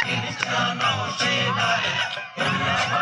Batendo baguete, nada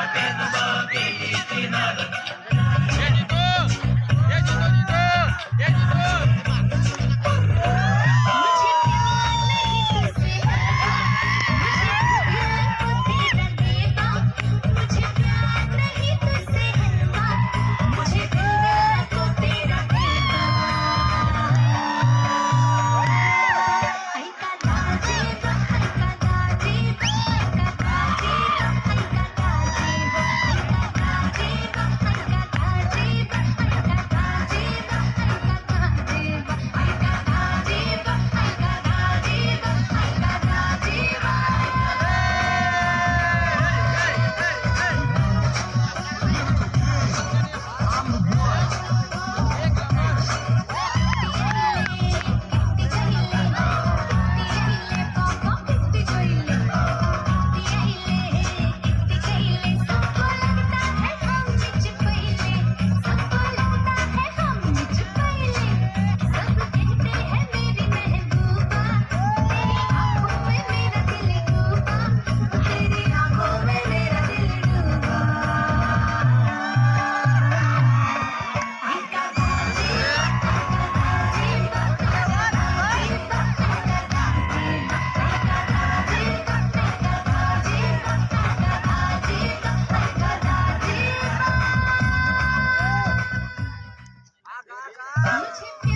Tip, tip.